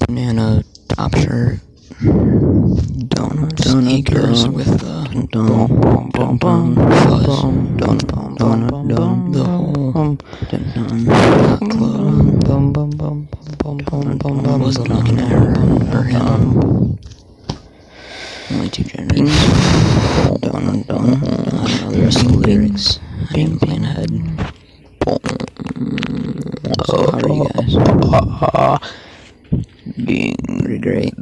banana top shirt, donuts, sneakers with the dum bum bum bum fuzz, dum bum bum dum the whole dum club. Bum bum bum bum bum bum bum Was looking at her or him. Only two genders. Dun dun. I know the rest of the lyrics. I didn't plan ahead. So how are you guys? Being great.